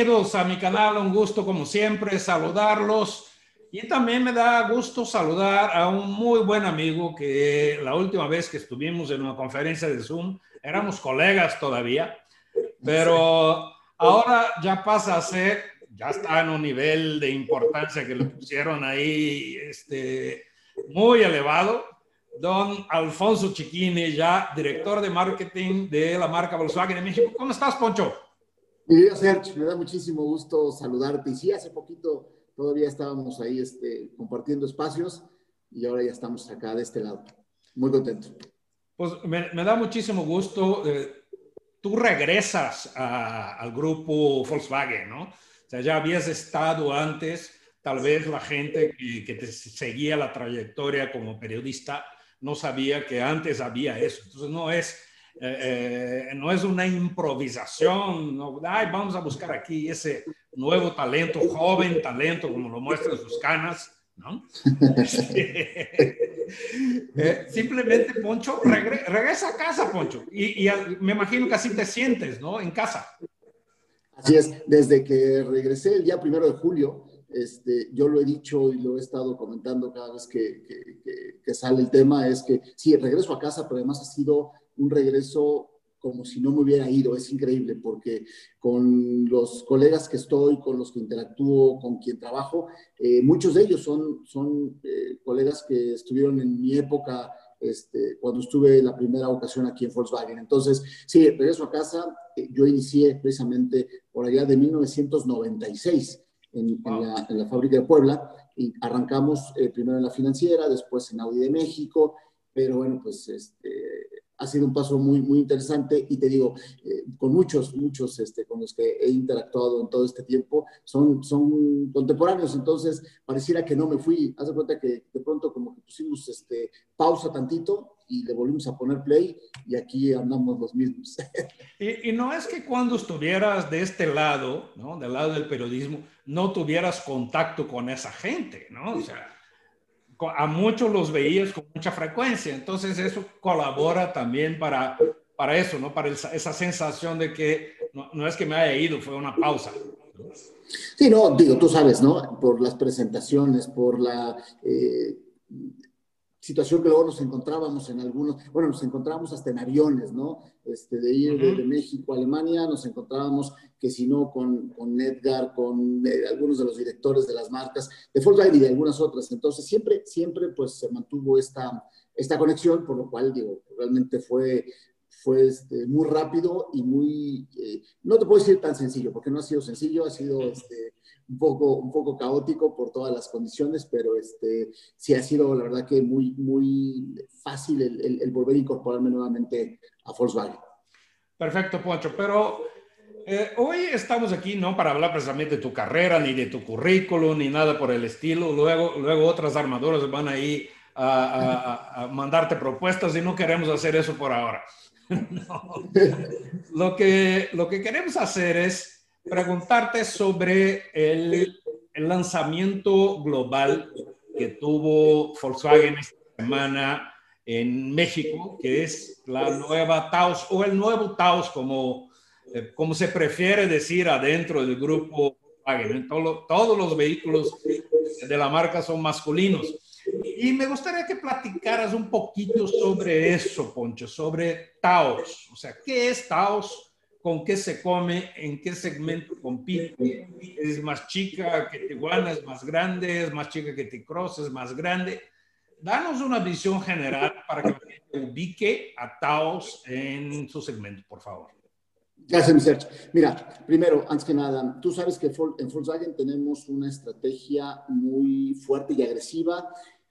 Bienvenidos a mi canal. Un gusto como siempre saludarlos. Y también me da gusto saludar a un muy buen amigo que la última vez que estuvimos en una conferencia de Zoom, éramos colegas todavía, pero ahora ya pasa a ser, ya está en un nivel de importancia que le pusieron ahí este, muy elevado. Don Alfonso Chiquini, ya director de marketing de la marca Volkswagen en México. ¿Cómo estás, Poncho? Mi Sergio, me da muchísimo gusto saludarte. Y sí, hace poquito todavía estábamos ahí este, compartiendo espacios y ahora ya estamos acá de este lado. Muy contento. Pues me, da muchísimo gusto. Eh, tú regresas al grupo Volkswagen, ¿no? O sea, ya habías estado antes, tal vez la gente que, que te seguía la trayectoria como periodista no sabía que antes había eso. Entonces no es eh, eh, no es una improvisación, no, vamos a buscar aquí ese nuevo talento, joven talento, como lo muestran sus canas, ¿no? Eh, simplemente, Poncho, regresa a casa, Poncho, y, me imagino que así te sientes, ¿no? En casa. Así es, desde que regresé el día primero de julio, este, yo lo he dicho y lo he estado comentando cada vez que, que, sale el tema, es que sí, regreso a casa, pero además ha sido un regreso como si no me hubiera ido. Es increíble porque con los colegas que estoy, con los que interactúo, con quien trabajo, eh, muchos de ellos son, son eh, colegas que estuvieron en mi época este, cuando estuve la primera ocasión aquí en Volkswagen. Entonces, sí, regreso a casa. Eh, yo inicié precisamente por allá de 1996 en, la, en la, fábrica de Puebla y arrancamos primero en la financiera, después en Audi de México, pero bueno, pues este, ha sido un paso muy, muy interesante y te digo, eh, con muchos, muchos este, con los que he interactuado en todo este tiempo, son, son contemporáneos, entonces pareciera que no me fui. Haz de cuenta que de pronto como que pusimos este, pausa tantito y le volvimos a poner play y aquí andamos los mismos. Y, y no es que cuando estuvieras de este lado, ¿no? Del lado del periodismo, no tuvieras contacto con esa gente, ¿no? O sea a muchos los veías con mucha frecuencia, entonces eso colabora también para, para eso, ¿no? Para esa sensación de que no, es que me haya ido, fue una pausa. Sí, no, digo, tú sabes, ¿no? Por las presentaciones, por la... Eh, situación que luego nos encontrábamos en algunos, bueno, nos encontrábamos hasta en aviones, ¿no? Este, de ir de, México a Alemania, nos encontrábamos que si no con, con Edgar, con eh, algunos de los directores de las marcas, de Volkswagen y de algunas otras. Entonces, siempre, siempre pues se mantuvo esta, esta conexión, por lo cual, digo, realmente fue, fue este, muy rápido y muy, eh, no te puedo decir tan sencillo, porque no ha sido sencillo, ha sido este, un poco, un poco caótico por todas las condiciones, pero este, sí ha sido la verdad que muy, muy fácil el, el, volver a incorporarme nuevamente a Volkswagen. Perfecto, Poncho, pero eh, hoy estamos aquí no para hablar precisamente de tu carrera, ni de tu currículum, ni nada por el estilo. Luego, luego otras armadoras van ahí a, a, a mandarte propuestas y no queremos hacer eso por ahora. Lo, que, lo que queremos hacer es preguntarte sobre el, lanzamiento global que tuvo Volkswagen esta semana en México, que es la nueva Taos o el nuevo Taos, como, eh, como se prefiere decir adentro del grupo Volkswagen. todos los vehículos de la marca son masculinos. Y me gustaría que platicaras un poquito sobre eso, Poncho, sobre Taos. O sea, ¿qué es Taos? con qué se come, en qué segmento compite. Es más chica que Tijuana, es más grande, es más chica que T-Cross, es más grande. Danos una visión general para que ubique a Taos en su segmento, por favor. Gracias, Sergio. Mira, primero, antes que nada, tú sabes que en Volkswagen tenemos una estrategia muy fuerte y agresiva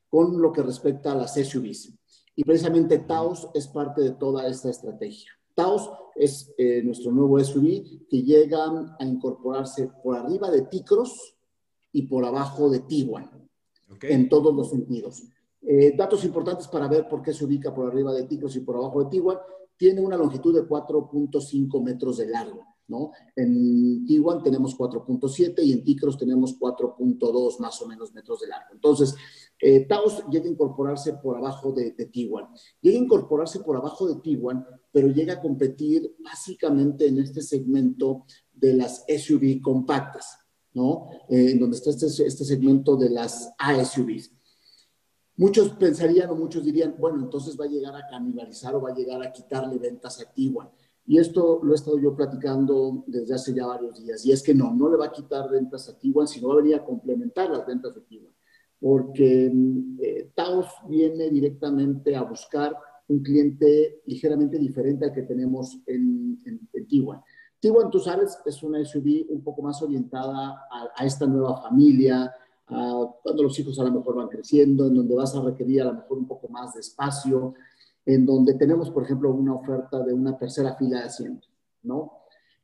con lo que respecta a las SUVs. Y precisamente Taos es parte de toda esta estrategia. Taos es eh, nuestro nuevo SUV que llega a incorporarse por arriba de Ticros y por abajo de Tiguan, en todos los sentidos. Eh, datos importantes para ver por qué se ubica por arriba de Ticros y por abajo de Tiguan. Tiene una longitud de 4.5 metros de largo. ¿no? En Tiguan tenemos 4.7 y en Ticros tenemos 4.2 más o menos metros de largo. Entonces, Eh, Taos llega a incorporarse por abajo de, de Tiguan. Llega a incorporarse por abajo de Tiguan, pero llega a competir básicamente en este segmento de las SUV compactas, ¿no? Eh, en donde está este, este segmento de las ASUVs. Muchos pensarían o muchos dirían, bueno, entonces va a llegar a canibalizar o va a llegar a quitarle ventas a Tiguan. Y esto lo he estado yo platicando desde hace ya varios días. Y es que no, no le va a quitar ventas a Tiguan, sino va a venir a complementar las ventas de Tiguan. Porque eh, Taos viene directamente a buscar un cliente ligeramente diferente al que tenemos en, en, en. Tiguan, tú sabes, es una SUV un poco más orientada a, a esta nueva familia, cuando los hijos a lo mejor van creciendo, en donde vas a requerir a lo mejor un poco más de espacio, en donde tenemos, por ejemplo, una oferta de una tercera fila de asientos, ¿no?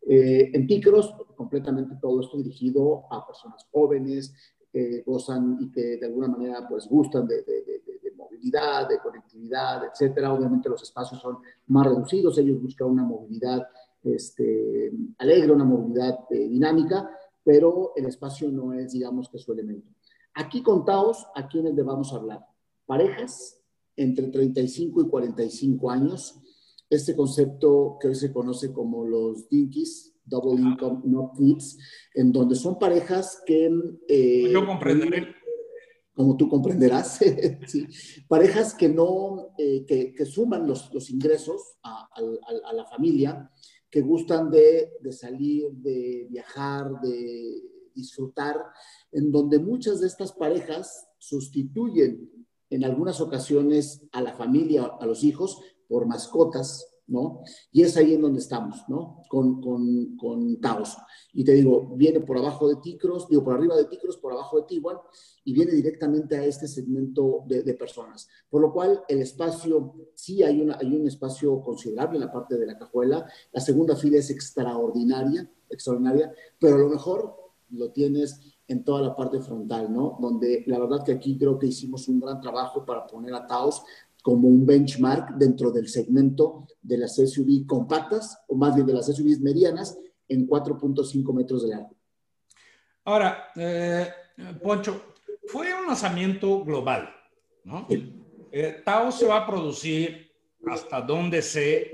Eh, en Ticros, completamente todo esto dirigido a personas jóvenes que gozan y que de alguna manera pues gustan de, de, de, movilidad, de conectividad, etcétera. Obviamente los espacios son más reducidos, ellos buscan una movilidad este, alegre, una movilidad eh, dinámica, pero el espacio no es, digamos, que su elemento. Aquí contaos a quienes le vamos a hablar. Parejas entre 35 y 45 años. Este concepto que hoy se conoce como los dinkies, double income, no kids, en donde son parejas que... Eh, Yo comprenderé. Como tú comprenderás, sí. parejas que no, eh, que, que, suman los, los ingresos a, a, a, la familia, que gustan de, de salir, de viajar, de disfrutar, en donde muchas de estas parejas sustituyen en algunas ocasiones a la familia, a los hijos, por mascotas, ¿no? Y es ahí en donde estamos, ¿no? Con, con, con Taos. Y te digo, viene por abajo de Ticros, digo, por arriba de Ticros, por abajo de Tiguan, y viene directamente a este segmento de, de, personas. Por lo cual, el espacio, sí hay, una, hay un espacio considerable en la parte de la cajuela. La segunda fila es extraordinaria, extraordinaria, pero a lo mejor lo tienes en toda la parte frontal, ¿no? Donde la verdad que aquí creo que hicimos un gran trabajo para poner a Taos como un benchmark dentro del segmento de las SUV compactas, o más bien de las SUVs medianas, en 4.5 metros de largo. Ahora, eh, Poncho, fue un lanzamiento global, ¿no? Eh, Taos se va a producir hasta donde sé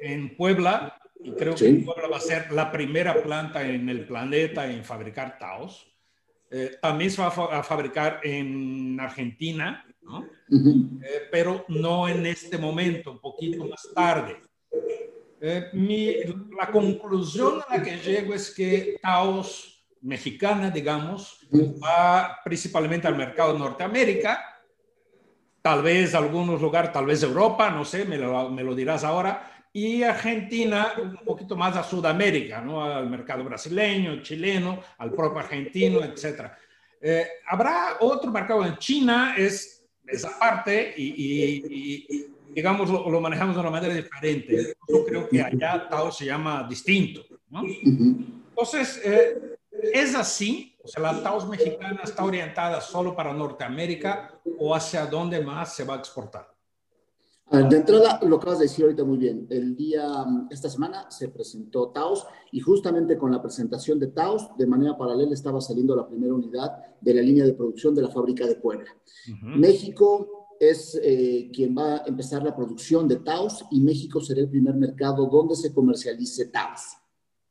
en Puebla, y creo sí. que Puebla va a ser la primera planta en el planeta en fabricar Taos. Eh, también se va a, fa a, fabricar en Argentina, ¿no? Uh -huh. eh, pero no en este momento, un poquito más tarde. Eh, mi, la conclusión a la que llego es que Taos mexicana, digamos, va principalmente al mercado de Norteamérica, tal vez algunos lugares, tal vez Europa, no sé, me lo, me lo dirás ahora, y Argentina un poquito más a Sudamérica, ¿no? al mercado brasileño, chileno, al propio argentino, etc. Eh, Habrá otro mercado en China, es esa parte, y, digamos, lo, lo, manejamos de una manera diferente. Yo creo que allá Tao se llama distinto. ¿no? Entonces, eh, ¿es así? O sea, la Taos mexicana está orientada solo para Norteamérica o hacia dónde más se va a exportar? De entrada, lo acabas de decir ahorita muy bien. El día, esta semana se presentó Taos y justamente con la presentación de Taos, de manera paralela estaba saliendo la primera unidad de la línea de producción de la fábrica de Puebla. Uh -huh. México es eh, quien va a empezar la producción de Taos y México será el primer mercado donde se comercialice Taos.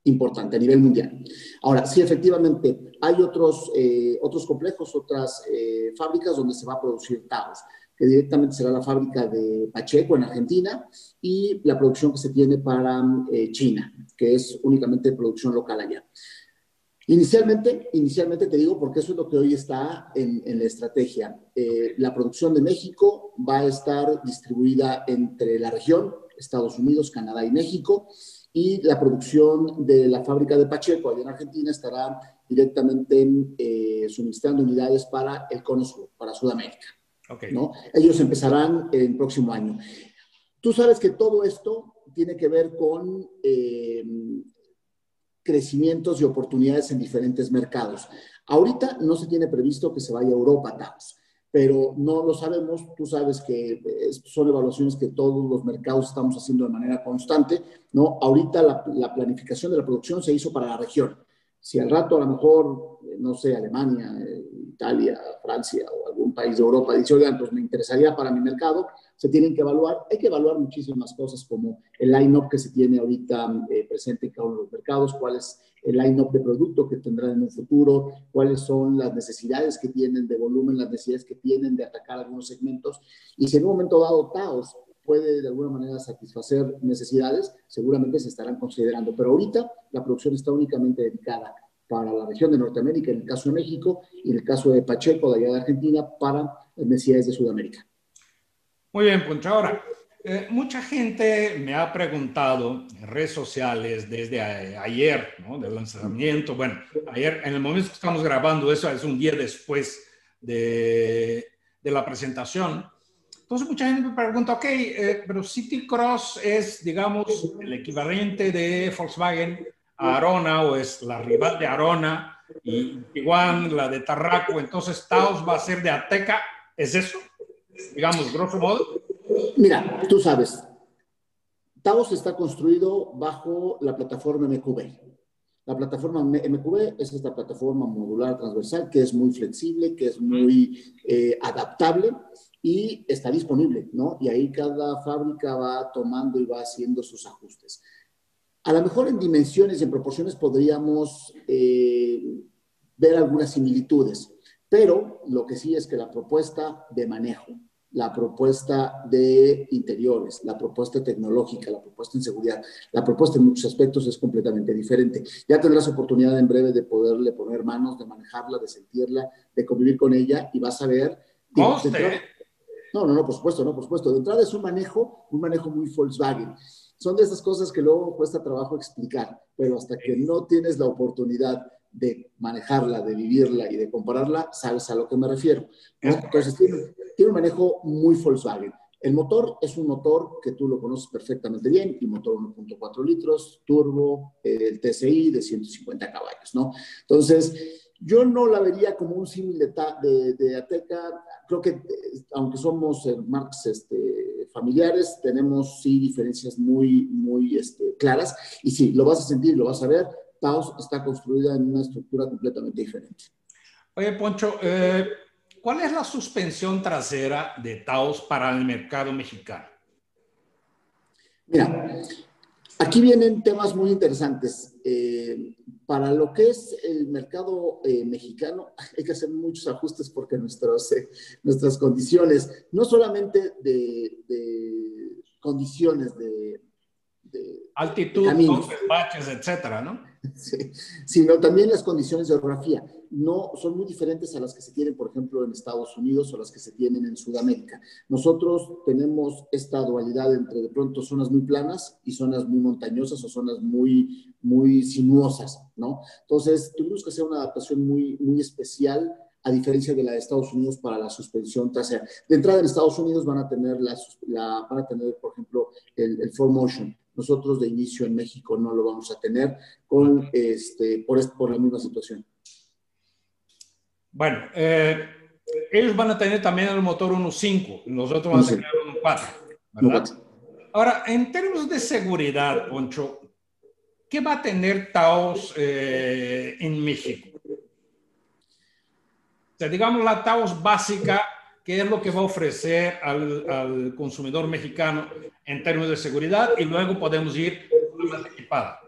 Importante a nivel mundial. Ahora, sí, efectivamente, hay otros, eh, otros complejos, otras eh, fábricas donde se va a producir Taos que directamente será la fábrica de Pacheco en Argentina y la producción que se tiene para eh, China, que es únicamente producción local allá. Inicialmente, inicialmente te digo porque eso es lo que hoy está en, la estrategia. Eh, la producción de México va a estar distribuida entre la región, Estados Unidos, Canadá y México, y la producción de la fábrica de Pacheco allá en Argentina estará directamente eh, suministrando unidades para el Cono Sur, para Sudamérica. Okay. ¿no? Ellos empezarán el próximo año. Tú sabes que todo esto tiene que ver con eh, crecimientos y oportunidades en diferentes mercados. Ahorita no se tiene previsto que se vaya a Europa, Taos, pero no lo sabemos. Tú sabes que son evaluaciones que todos los mercados estamos haciendo de manera constante. ¿no? Ahorita la, la planificación de la producción se hizo para la región. Si al rato a lo mejor, no sé, Alemania, Italia, Francia o algún país de Europa dice, oigan, pues me interesaría para mi mercado, se tienen que evaluar. Hay que evaluar muchísimas cosas como el line-up que se tiene ahorita eh, presente en cada uno de los mercados, cuál es el line-up de producto que tendrán en un futuro, cuáles son las necesidades que tienen de volumen, las necesidades que tienen de atacar algunos segmentos. Y si en un momento dado Taos puede de alguna manera satisfacer necesidades, seguramente se estarán considerando. Pero ahorita la producción está únicamente dedicada para la región de Norteamérica, en el caso de México, y en el caso de Pacheco, de allá de Argentina, para las necesidades de Sudamérica. Muy bien, Poncho. Ahora, eh, mucha gente me ha preguntado en redes sociales desde ayer, ¿no? Del lanzamiento. Bueno, ayer, en el momento que estamos grabando eso, es un día después de, de la presentación. Entonces mucha gente me pregunta, ok, eh, pero City Cross es, digamos, el equivalente de Volkswagen a Arona o es la rival de Arona y Tiguan la de Tarraco, entonces Taos va a ser de Ateca, ¿es eso? Digamos, grosso modo. Mira, tú sabes, Taos está construido bajo la plataforma MQB. La plataforma MQB es esta plataforma modular transversal que es muy flexible, que es muy eh, adaptable y está disponible, ¿no? Y ahí cada fábrica va tomando y va haciendo sus ajustes. A lo mejor en dimensiones y en proporciones podríamos eh, ver algunas similitudes, pero lo que sí es que la propuesta de manejo, la propuesta de interiores, la propuesta tecnológica, la propuesta en seguridad, la propuesta en muchos aspectos es completamente diferente. Ya tendrás oportunidad en breve de poderle poner manos, de manejarla, de sentirla, de convivir con ella y vas a ver... No, no, no, por supuesto, no, por supuesto. De entrada es un manejo, un manejo muy Volkswagen. Son de esas cosas que luego cuesta trabajo explicar, pero hasta que no tienes la oportunidad de manejarla, de vivirla y de compararla, sabes a lo que me refiero. Entonces, tiene, tiene, un manejo muy Volkswagen. El motor es un motor que tú lo conoces perfectamente bien, el motor 1.4 litros, turbo, el TSI de 150 caballos, ¿no? Entonces, yo no la vería como un símil de, de, Ateca. Creo que, aunque somos eh, marcas este, familiares, tenemos sí diferencias muy, muy este, claras. Y sí, lo vas a sentir, lo vas a ver. Taos está construida en una estructura completamente diferente. Oye, Poncho, eh, ¿cuál es la suspensión trasera de Taos para el mercado mexicano? Mira, aquí vienen temas muy interesantes. Eh, para lo que es el mercado eh, mexicano, hay que hacer muchos ajustes porque nuestras, eh, nuestras condiciones, no solamente de, condiciones de, altitud, baches, etcétera, ¿no? Sino también las condiciones de geografía. No, son muy diferentes a las que se tienen, por ejemplo, en Estados Unidos o las que se tienen en Sudamérica. Nosotros tenemos esta dualidad entre de pronto zonas muy planas y zonas muy montañosas o zonas muy, muy sinuosas, ¿no? Entonces, tuvimos que hacer una adaptación muy, muy especial a diferencia de la de Estados Unidos para la suspensión trasera. De entrada en Estados Unidos van a tener, la, la tener por ejemplo, el, el 4Motion, nosotros de inicio en México no lo vamos a tener con, este, por, por la misma situación. Bueno, eh, ellos van a tener también el motor 1.5, nosotros vamos a tener 1.4, ¿verdad? Ahora, en términos de seguridad, Poncho, ¿qué va a tener Taos eh, en México? O sea, digamos la Taos básica qué es lo que va a ofrecer al, consumidor mexicano en términos de seguridad y luego podemos ir más equipada.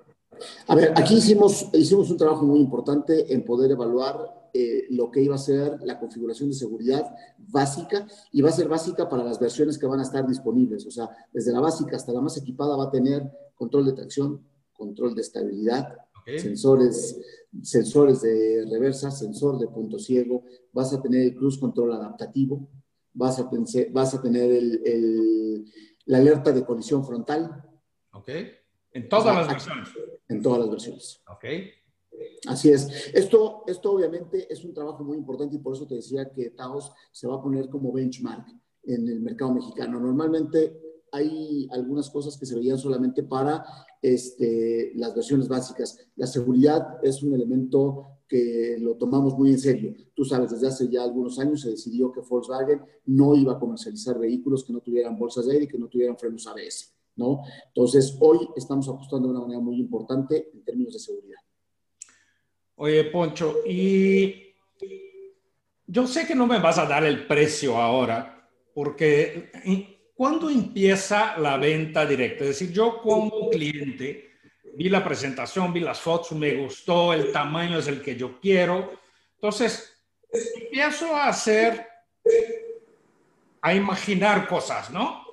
A ver, aquí hicimos, hicimos un trabajo muy importante en poder evaluar eh, lo que iba a ser la configuración de seguridad básica y va a ser básica para las versiones que van a estar disponibles. O sea, desde la básica hasta la más equipada va a tener control de tracción, control de estabilidad, sensores, sensores de reversa, sensor de punto ciego, vas a tener el cruise control adaptativo, vas a, vas a tener el, la alerta de colisión frontal. Ok. En todas las versiones. En todas las versiones. Ok. Así es. Esto, esto obviamente es un trabajo muy importante y por eso te decía que Taos se va a poner como benchmark en el mercado mexicano. Normalmente hay algunas cosas que se veían solamente para este, las versiones básicas. La seguridad es un elemento que lo tomamos muy en serio. Tú sabes, desde hace ya algunos años se decidió que Volkswagen no iba a comercializar vehículos que no tuvieran bolsas de aire y que no tuvieran frenos ABS, ¿no? Entonces, hoy estamos apostando de una manera muy importante en términos de seguridad. Oye, Poncho, y yo sé que no me vas a dar el precio ahora, porque ¿cuándo empieza la venta directa? Es decir, yo como cliente vi la presentación, vi las fotos, me gustó, el tamaño es el que yo quiero. Entonces, empiezo a hacer, a imaginar cosas, ¿no?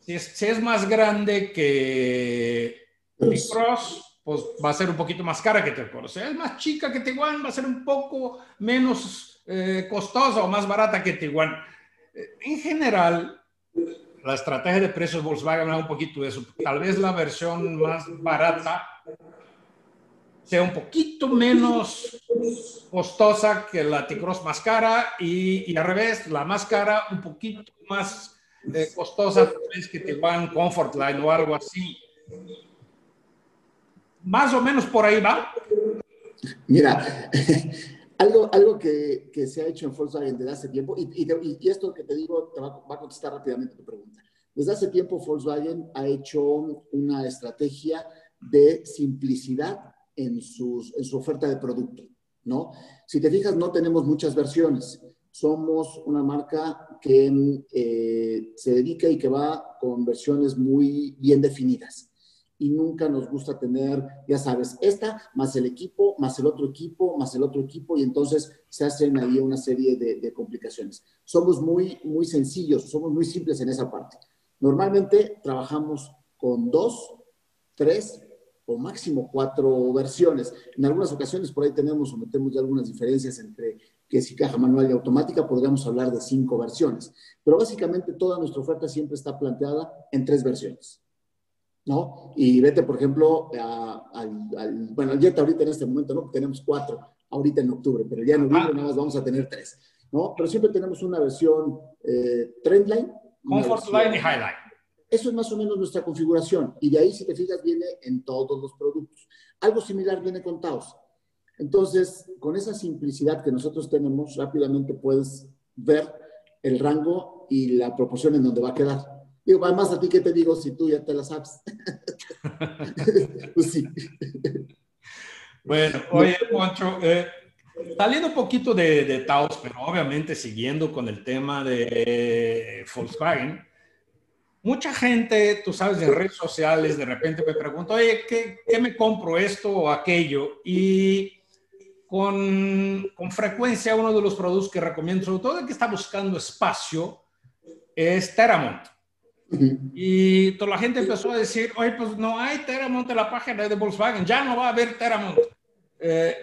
Si es, más grande que T-Cross, pues va a ser un poquito más cara que T-Cross. Si es más chica que Tiguan, va a ser un poco menos eh, costosa o más barata que Tiguan. Eh, en general, la estrategia de precios Volkswagen es un poquito de eso. Tal vez la versión más barata sea un poquito menos costosa que la T-Cross más cara y, y, al revés, la más cara un poquito más eh, costosa vez que Tiguan Comfort Line o algo así. Más o menos por ahí va. Mira, algo, algo que, que, se ha hecho en Volkswagen desde hace tiempo, y, y, esto que te digo te va, va, a contestar rápidamente tu pregunta. Desde hace tiempo Volkswagen ha hecho una estrategia de simplicidad en, sus, en su oferta de producto, ¿no? Si te fijas, no tenemos muchas versiones. Somos una marca que eh, se dedica y que va con versiones muy bien definidas y nunca nos gusta tener, ya sabes, esta más el equipo, más el otro equipo, más el otro equipo, y entonces se hacen ahí una serie de, complicaciones. Somos muy, muy sencillos, somos muy simples en esa parte. Normalmente trabajamos con dos, tres o máximo cuatro versiones. En algunas ocasiones por ahí tenemos o metemos ya algunas diferencias entre que si caja manual y automática, podríamos hablar de cinco versiones. Pero básicamente toda nuestra oferta siempre está planteada en tres versiones. ¿No? Y vete, por ejemplo, al, bueno, al Jetta ahorita en este momento, ¿no? Tenemos cuatro ahorita en octubre, pero ya en noviembre nada más vamos a tener tres, ¿no? Pero siempre tenemos una versión eh, Trendline. Comfort Line y Highline. Eso es más o menos nuestra configuración. Y de ahí, si te fijas, viene en todos los productos. Algo similar viene con Taos. Entonces, con esa simplicidad que nosotros tenemos, rápidamente puedes ver el rango y la proporción en donde va a quedar. Digo, además a ti que te digo si tú ya te la sabes. pues sí. Bueno, oye, Poncho, eh, saliendo un poquito de, de, Taos, pero obviamente siguiendo con el tema de Volkswagen, mucha gente, tú sabes, en redes sociales de repente me pregunta, oye, ¿qué, qué me compro esto o aquello? Y con, con, frecuencia uno de los productos que recomiendo, sobre todo el que está buscando espacio, es Teramont. Y toda la gente empezó a decir, oye, pues no hay Teramont en la página de Volkswagen, ya no va a haber Teramont. Eh,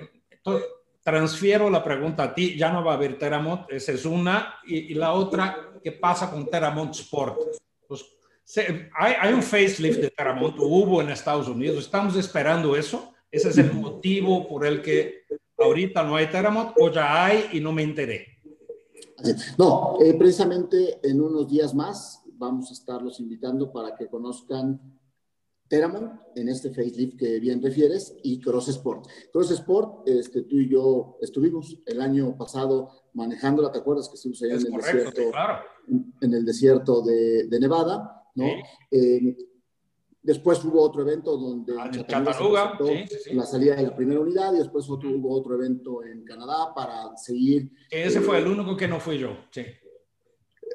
transfiero la pregunta a ti, ya no va a haber Teramont, esa es una, y, la otra, ¿qué pasa con Teramont Sport? Pues, hay, hay, un facelift de Teramont, hubo en Estados Unidos, estamos esperando eso, ese es el motivo por el que ahorita no hay Teramont, o ya hay y no me enteré. No, eh, precisamente en unos días más vamos a estarlos invitando para que conozcan Teramont en este facelift que bien refieres y Cross Sport. Cross Sport, este, tú y yo estuvimos el año pasado manejándola, ¿te acuerdas que estuvimos allá en, el desierto, en el desierto de, de Nevada? ¿no? Eh, después hubo otro evento donde ah, Chattanooga, la salida de la primera unidad y después otro, hubo otro evento en Canadá para seguir. Ese fue el único que no fui yo, sí.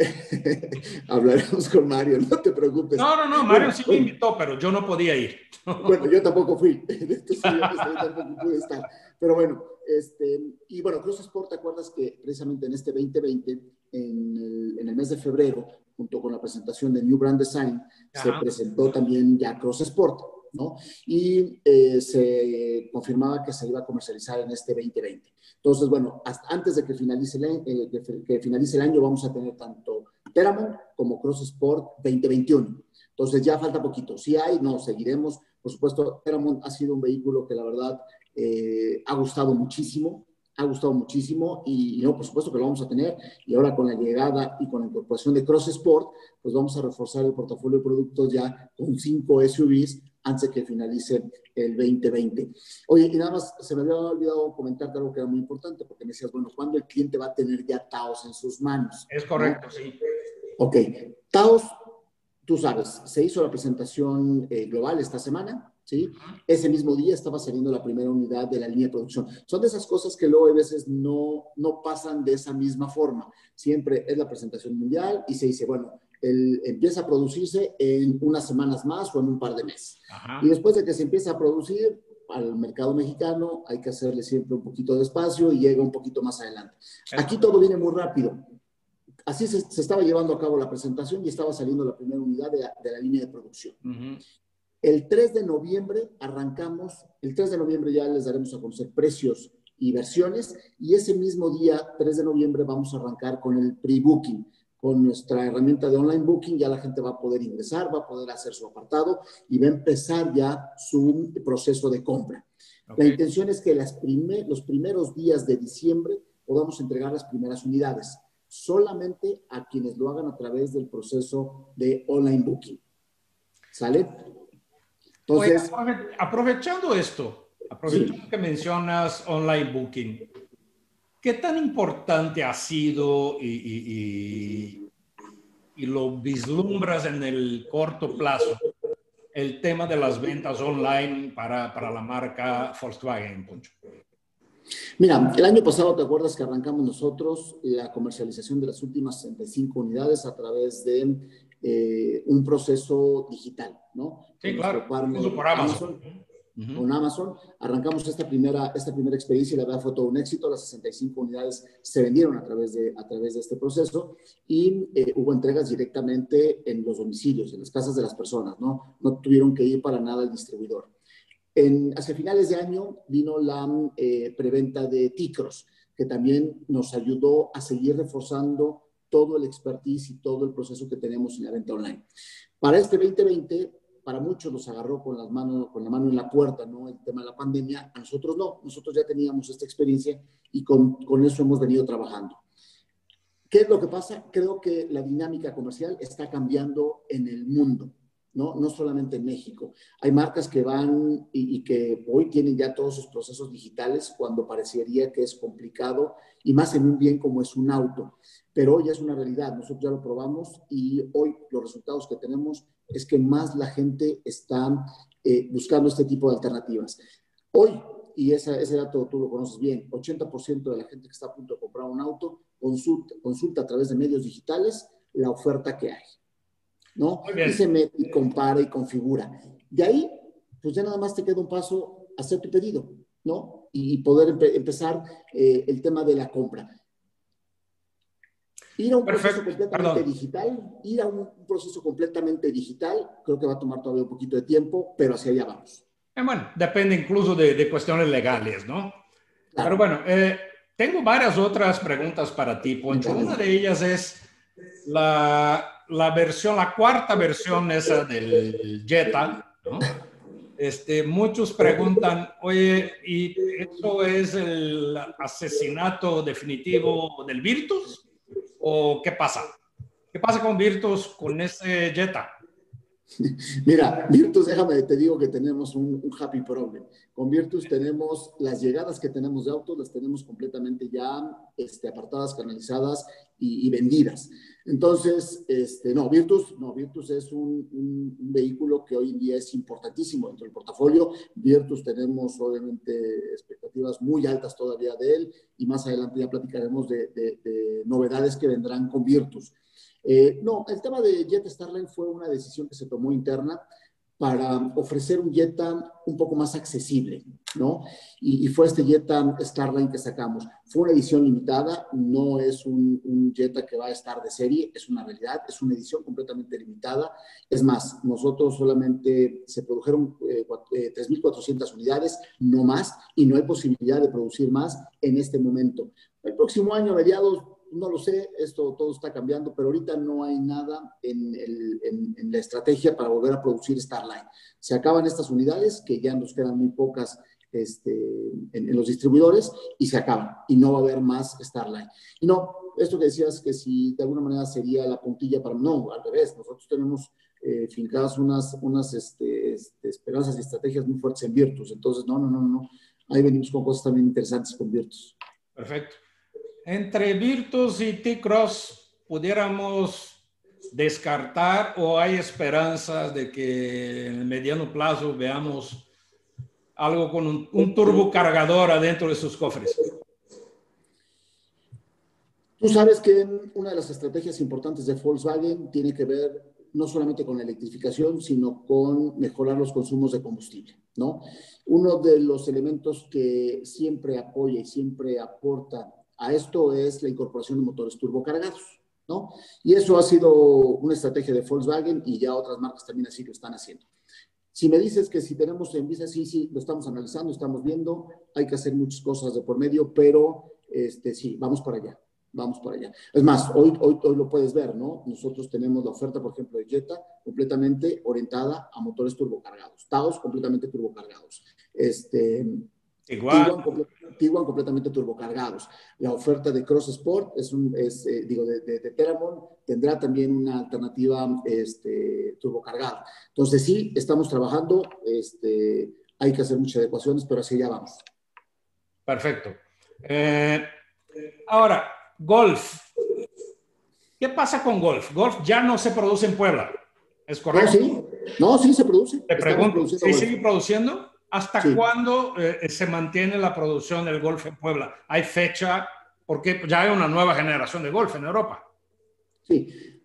Hablaremos con Mario, no te preocupes. No, no, no, Mario sí me invitó, pero yo no podía ir. bueno, yo tampoco fui. tampoco pude estar. Pero bueno, este, y bueno, Cross Sport, ¿te acuerdas que precisamente en este 2020, en el, en el mes de febrero, junto con la presentación de New Brand Design, se presentó también ya Cross Sport, ¿no? Y eh, se confirmaba que se iba a comercializar en este 2020. Entonces, bueno, hasta antes de que finalice, el, eh, que, finalice el año, vamos a tener tanto Teramont como Cross Sport 2021. Entonces, ya falta poquito. Si hay, no, seguiremos. Por supuesto, Teramont ha sido un vehículo que la verdad eh, ha gustado muchísimo ha gustado muchísimo y, no, por supuesto que lo vamos a tener. Y ahora con la llegada y con la incorporación de Cross Sport, pues vamos a reforzar el portafolio de productos ya con cinco SUVs antes de que finalice el 2020. Oye, y nada más, se me había olvidado comentarte algo que era muy importante, porque me decías, bueno, ¿cuándo el cliente va a tener ya Taos en sus manos? Es correcto, sí. Ok, Taos, tú sabes, se hizo la presentación eh, global esta semana, ¿sí? Ese mismo día estaba saliendo la primera unidad de la línea de producción. Son de esas cosas que luego a veces no, no pasan de esa misma forma. Siempre es la presentación mundial y se dice, bueno, el, empieza a producirse en unas semanas más o en un par de meses. Y después de que se empieza a producir, al mercado mexicano hay que hacerle siempre un poquito de espacio y llega un poquito más adelante. Aquí todo viene muy rápido. Así se, estaba llevando a cabo la presentación y estaba saliendo la primera unidad de la, línea de producción. El 3 de noviembre arrancamos, el 3 de noviembre ya les daremos a conocer precios y versiones y ese mismo día, 3 de noviembre, vamos a arrancar con el pre-booking con nuestra herramienta de online booking, ya la gente va a poder ingresar, va a poder hacer su apartado y va a empezar ya su proceso de compra. La intención es que las los primeros días de diciembre podamos entregar las primeras unidades, solamente a quienes lo hagan a través del proceso de online booking. ¿Sale? Entonces, aprovechando esto, aprovechando que mencionas online booking, ¿Qué tan importante ha sido y, lo vislumbras en el corto plazo el tema de las ventas online para, para la marca Volkswagen, Poncho? Mira, el año pasado, ¿te acuerdas que arrancamos nosotros la comercialización de las últimas 65 unidades a través de eh, un proceso digital, ¿no? Sí, claro, por Amazon con Amazon. Arrancamos esta primera, esta primera experiencia y la verdad fue todo un éxito. Las 65 unidades se vendieron a través de, a través de este proceso y eh, hubo entregas directamente en los domicilios, en las casas de las personas, ¿no? No tuvieron que ir para nada al distribuidor. En, hacia finales de año vino la eh, preventa de Ticros, que también nos ayudó a seguir reforzando todo el expertise y todo el proceso que tenemos en la venta online. Para este 2020 para muchos los agarró con, las manos, con la mano en la puerta, ¿no? El tema de la pandemia, a nosotros no, nosotros ya teníamos esta experiencia y con, con eso hemos venido trabajando. ¿Qué es lo que pasa? Creo que la dinámica comercial está cambiando en el mundo. ¿No? No solamente en México. Hay marcas que van y, que hoy tienen ya todos sus procesos digitales cuando parecería que es complicado y más en un bien como es un auto. Pero hoy es una realidad. Nosotros ya lo probamos y hoy los resultados que tenemos es que más la gente está eh, buscando este tipo de alternativas. Hoy, y ese, ese dato tú lo conoces bien, 80% de la gente que está a punto de comprar un auto consulta, consulta a través de medios digitales la oferta que hay. ¿No? Y se mete y compara y configura. De ahí, pues ya nada más te queda un paso hacer tu pedido, ¿no? Y poder empezar eh, el tema de la compra. Ir a un proceso completamente digital, ir a un proceso completamente digital, creo que va a tomar todavía un poquito de tiempo, pero hacia allá vamos. Eh, bueno, depende incluso de, de cuestiones legales, ¿no? Pero bueno, eh, tengo varias otras preguntas para ti, Poncho. Una de ellas es la, la versión, la cuarta versión esa del Jetta, ¿no? Este, muchos preguntan, oye, ¿y eso es el asesinato definitivo del Virtus? ¿O qué pasa? ¿Qué pasa con Virtus, con ese Jetta? Mira, Virtus, déjame, te digo que tenemos un, happy problem. Con Virtus tenemos las llegadas que tenemos de autos, las tenemos completamente ya este, apartadas, canalizadas y, vendidas. Entonces, este, no, Virtus, no, Virtus es un, vehículo que hoy en día es importantísimo dentro del portafolio. Virtus tenemos obviamente expectativas muy altas todavía de él y más adelante ya platicaremos de, de novedades que vendrán con Virtus. Eh, no, el tema de Jet Starline fue una decisión que se tomó interna para ofrecer un Jetta un poco más accesible, ¿no? Y, fue este Jetta Starline que sacamos. Fue una edición limitada, no es un, un, Jetta que va a estar de serie, es una realidad, es una edición completamente limitada. Es más, nosotros solamente se produjeron 3.400 eh, unidades, no más, y no hay posibilidad de producir más en este momento. El próximo año, mediados, no lo sé, esto todo está cambiando, pero ahorita no hay nada en, la estrategia para volver a producir Starline. Se acaban estas unidades, que ya nos quedan muy pocas este, en, los distribuidores, y se acaban, y no va a haber más Starline. Y no, esto que decías que si de alguna manera sería la puntilla para... No, al revés, nosotros tenemos eh, fincadas unas, unas este, este, esperanzas y estrategias muy fuertes en Virtus, entonces no, no, no, no, ahí venimos con cosas también interesantes con Virtus. Perfecto entre Virtus y T-Cross pudiéramos descartar o hay esperanzas de que en el mediano plazo veamos algo con un, un turbocargador adentro de sus cofres? Tú sabes que una de las estrategias importantes de Volkswagen tiene que ver no solamente con la electrificación, sino con mejorar los consumos de combustible, ¿no? Uno de los elementos que siempre apoya y siempre aporta a esto es la incorporación de motores turbocargados, ¿no? Y eso ha sido una estrategia de Volkswagen y ya otras marcas también así lo están haciendo. Si me dices que si tenemos en vista, sí, sí, lo estamos analizando, estamos viendo, hay que hacer muchas cosas de por medio, pero este, sí, vamos para allá vamos para allá. Es más, hoy, hoy, hoy lo puedes ver, ¿no? Nosotros tenemos la oferta, por ejemplo, de Jetta completamente orientada a motores turbocargados, Taos completamente turbocargados, este, Tiguan, Tiguan, completamente turbocargados. La oferta de Cross Sport es un, es, eh, digo, de, de, Teramon tendrá también una alternativa este, turbocargada. Entonces sí, estamos trabajando, este, hay que hacer muchas adecuaciones, pero así ya vamos. Perfecto. Eh, ahora, Golf. ¿Qué pasa con Golf? Golf ya no se produce en Puebla. ¿Es correcto? No, sí, no, sí se produce. Te pregunto, ¿sí sigue produciendo? ¿Hasta cuándo eh, se mantiene la producción del Golf en Puebla? ¿Hay fecha? Porque ya hay una nueva generación de Golf en Europa. Sí,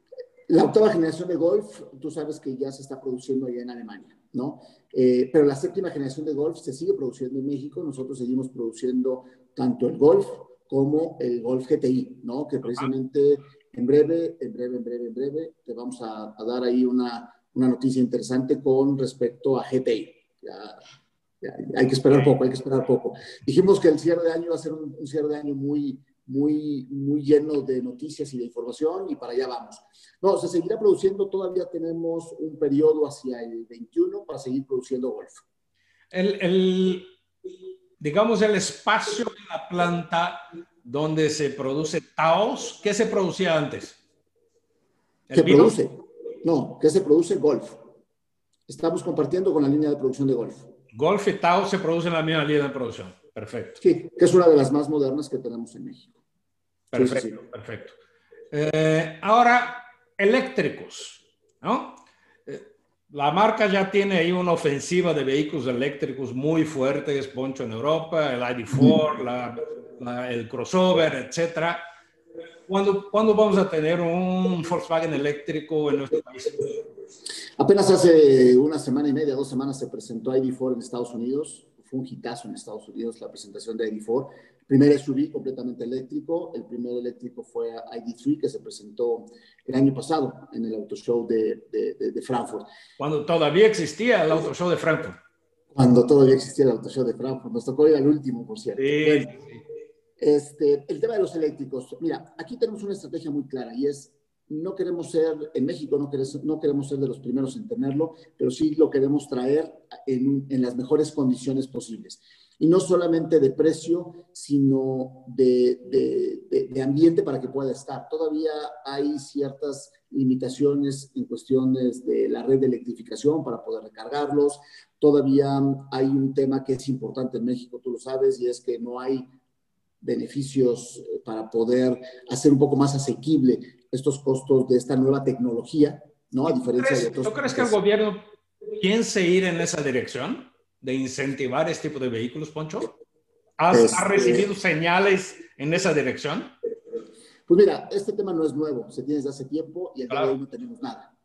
la octava generación de Golf, tú sabes que ya se está produciendo allá en Alemania, ¿no? Eh, pero la séptima generación de Golf se sigue produciendo en México. Nosotros seguimos produciendo tanto el Golf como el Golf GTI, ¿no? Que precisamente en breve, en breve, en breve, en breve, te vamos a, dar ahí una, una, noticia interesante con respecto a GTI. Ya, hay que esperar poco, hay que esperar poco. Dijimos que el cierre de año va a ser un, cierre de año muy, muy, muy lleno de noticias y de información y para allá vamos. No, se seguirá produciendo, todavía tenemos un periodo hacia el 21 para seguir produciendo Golf. El, el digamos, el espacio de la planta donde se produce Taos, ¿qué se producía antes? ¿Qué produce? No, ¿qué se produce? Golf. Estamos compartiendo con la línea de producción de Golf. Golf y Taos se producen en la misma línea de producción. Perfecto. Sí, que es una de las más modernas que tenemos en México. Perfecto, perfecto. Eh, ahora, eléctricos, ¿no? La marca ya tiene ahí una ofensiva de vehículos eléctricos muy fuerte, es Poncho en Europa, el ID4, el crossover, etc. ¿Cuándo, ¿Cuándo, vamos a tener un Volkswagen eléctrico en nuestro país? Apenas hace una semana y media, dos semanas se presentó ID4 en Estados Unidos. Fue un hitazo en Estados Unidos la presentación de ID4 primer SUV completamente eléctrico. El primer eléctrico fue ID3 que se presentó el año pasado en el Auto Show de, de, Frankfurt. Cuando todavía existía el Auto Show de Frankfurt. Cuando todavía existía el Auto Show de Frankfurt. Nos tocó ir al último, por cierto. Sí. este, el tema de los eléctricos. Mira, aquí tenemos una estrategia muy clara y es no queremos ser, en México no queremos, no queremos ser de los primeros en tenerlo, pero sí lo queremos traer en, en las mejores condiciones posibles y no solamente de precio, sino de, de, ambiente para que pueda estar. Todavía hay ciertas limitaciones en cuestiones de la red de electrificación para poder recargarlos. Todavía hay un tema que es importante en México, tú lo sabes, y es que no hay beneficios eh, para poder hacer un poco más asequible estos costos de esta nueva tecnología, ¿no? A diferencia de otros. ¿Tú crees que el gobierno piense ir en esa dirección? de incentivar este tipo de vehículos, Poncho? ¿Has, este, recibido señales en esa dirección? Pues mira, este tema no es nuevo, se tiene desde hace tiempo y acá no tenemos nada.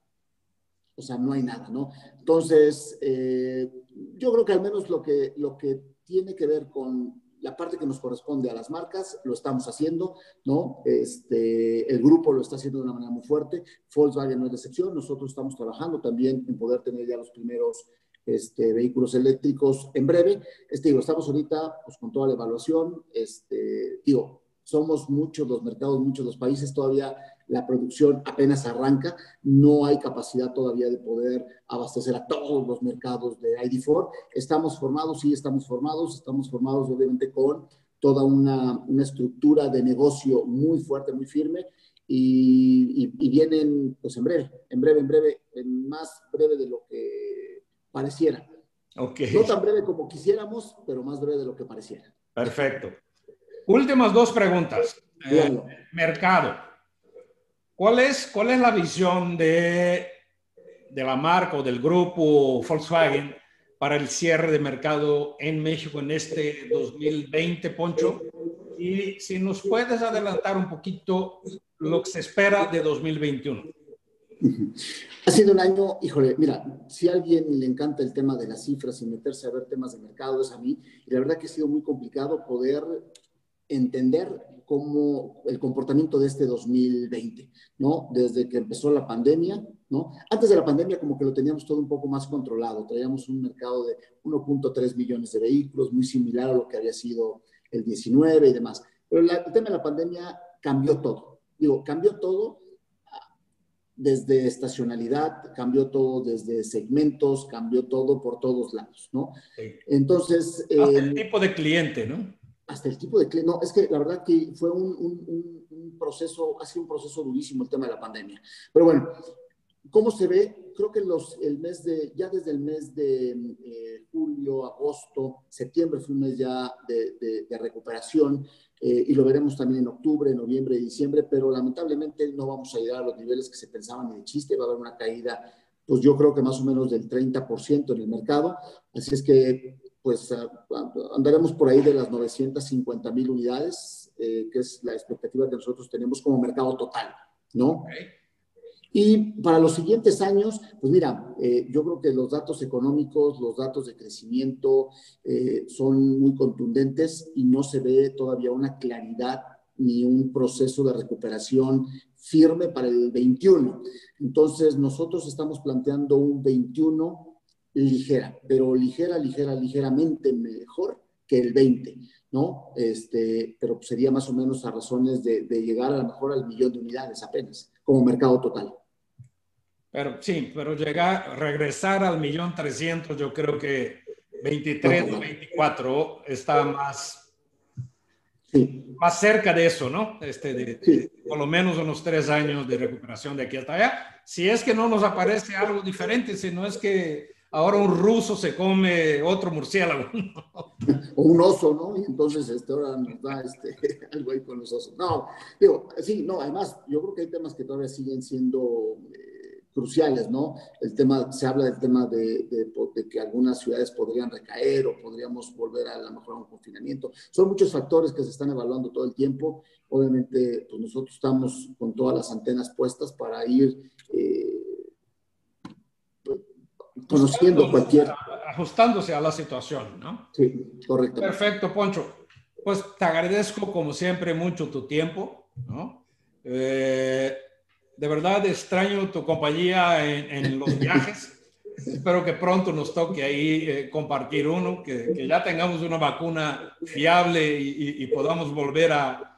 O sea, no hay nada, ¿no? Entonces, eh, yo creo que al menos lo que, lo que tiene que ver con la parte que nos corresponde a las marcas, lo estamos haciendo, ¿no? Este, el grupo lo está haciendo de una manera muy fuerte, Volkswagen no es la excepción, nosotros estamos trabajando también en poder tener ya los primeros este, vehículos eléctricos en breve. Este, digo, estamos ahorita pues, con toda la evaluación. Este, digo, somos muchos los mercados, muchos los países, todavía la producción apenas arranca, no hay capacidad todavía de poder abastecer a todos los mercados de ID4. Estamos formados, sí, estamos formados, estamos formados obviamente con toda una, una estructura de negocio muy fuerte, muy firme, y, y, y, vienen pues en breve, en breve, en breve, en más breve de lo que pareciera. Okay. No tan breve como quisiéramos, pero más breve de lo que pareciera. Perfecto. Últimas dos preguntas. Eh, mercado. ¿Cuál es, cuál es la visión de, de la marca o del grupo Volkswagen para el cierre de mercado en México en este 2020, Poncho? Y si nos puedes adelantar un poquito lo que se espera de 2021. Ha sido un año, híjole, mira, si a alguien le encanta el tema de las cifras y meterse a ver temas de mercado, es a mí. Y la verdad que ha sido muy complicado poder entender cómo el comportamiento de este 2020, ¿no? Desde que empezó la pandemia, ¿no? Antes de la pandemia como que lo teníamos todo un poco más controlado, traíamos un mercado de 1.3 millones de vehículos, muy similar a lo que había sido el 19 y demás. Pero el tema de la pandemia cambió todo. Digo, cambió todo desde estacionalidad, cambió todo desde segmentos, cambió todo por todos lados, ¿no? Entonces... Hasta el tipo de cliente, ¿no? Hasta el tipo de cliente. No, es que la verdad que fue un, un, proceso, ha sido un proceso durísimo el tema de la pandemia. Pero bueno, ¿cómo se ve? Creo que los, el mes de, ya desde el mes de eh, julio, agosto, septiembre fue un mes ya de, de, de recuperación. Eh, y lo veremos también en octubre, noviembre diciembre, pero lamentablemente no vamos a llegar a los niveles que se pensaban ni de chiste, va a haber una caída, pues yo creo que más o menos del 30% en el mercado, así es que pues andaremos por ahí de las 950 mil unidades, eh, que es la expectativa que nosotros tenemos como mercado total, ¿no? Y para los siguientes años, pues mira, eh, yo creo que los datos económicos, los datos de crecimiento eh, son muy contundentes y no se ve todavía una claridad ni un proceso de recuperación firme para el 21. Entonces, nosotros estamos planteando un 21 ligera, pero ligera, ligera, ligeramente mejor que el 20, ¿no? Este, pero sería más o menos a razones de, de llegar a lo mejor al millón de unidades apenas, como mercado total. Pero sí, pero llegar, regresar al millón trescientos, yo creo que 23 o 24 está más, más cerca de eso, ¿no? Este, de, por lo menos unos tres años de recuperación de aquí hasta allá. Si es que no nos aparece algo diferente, si no es que ahora un ruso se come otro murciélago. o un oso, ¿no? Y entonces este, ahora nos da este, algo ahí con los osos. No, digo, sí, no, además, yo creo que hay temas que todavía siguen siendo... Eh, cruciales, ¿no? El tema, se habla del tema de, de, que algunas ciudades podrían recaer o podríamos volver a lo mejor a un confinamiento. Son muchos factores que se están evaluando todo el tiempo. Obviamente, pues nosotros estamos con todas las antenas puestas para ir eh, conociendo cualquier... Ajustándose a la situación, ¿no? Sí, correcto. Perfecto, Poncho. Pues te agradezco como siempre mucho tu tiempo, ¿no? Eh, de verdad extraño tu compañía en, los viajes. Espero que pronto nos toque ahí eh, compartir uno, que, ya tengamos una vacuna fiable y, podamos volver a,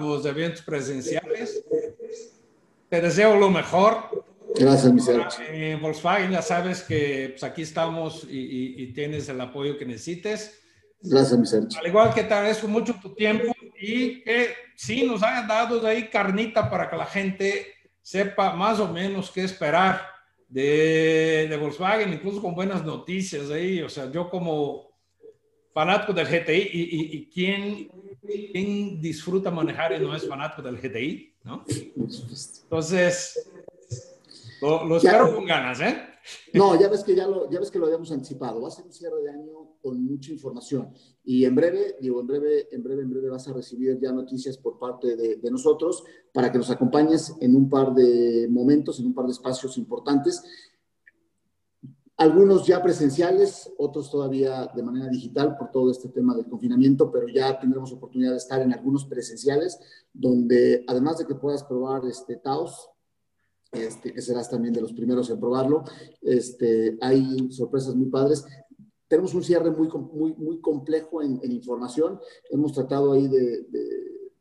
los eventos presenciales. Te deseo lo mejor. Gracias, mi En Volkswagen ya sabes que pues, aquí estamos y, tienes el apoyo que necesites. Gracias, mi Al igual que te agradezco mucho tu tiempo y que sí nos hayan dado ahí carnita para que la gente sepa más o menos qué esperar de, de, Volkswagen, incluso con buenas noticias ahí. O sea, yo como fanático del GTI y, y, y quién, quién, disfruta manejar y no es fanático del GTI, ¿no? Entonces, lo, lo espero con ganas, ¿eh? No, ya ves que ya lo, ya ves que lo habíamos anticipado. Va a ser un cierre de año con mucha información. Y en breve, digo, en breve, en breve, en breve vas a recibir ya noticias por parte de, de nosotros para que nos acompañes en un par de momentos, en un par de espacios importantes. Algunos ya presenciales, otros todavía de manera digital por todo este tema del confinamiento, pero ya tendremos oportunidad de estar en algunos presenciales, donde además de que puedas probar este Taos, este, que serás también de los primeros en probarlo. Este, hay sorpresas muy padres. Tenemos un cierre muy, muy, muy complejo en, información. Hemos tratado ahí de,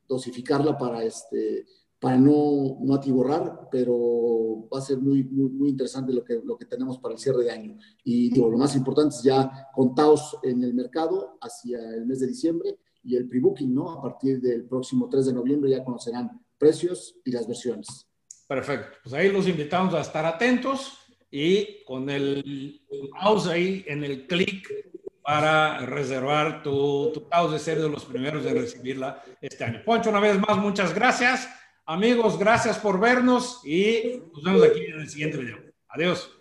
dosificarla para, este, para no, no atiborrar, pero va a ser muy, muy, muy interesante lo que, lo que tenemos para el cierre de año. Y digo, lo más importante es ya contados en el mercado hacia el mes de diciembre y el pre-booking, ¿no? A partir del próximo 3 de noviembre ya conocerán precios y las versiones. Perfecto. Pues ahí los invitamos a estar atentos y con el mouse ahí en el clic para reservar tu, tu de ser de los primeros de recibirla este año. Poncho, una vez más, muchas gracias. Amigos, gracias por vernos y nos vemos aquí en el siguiente video. Adiós.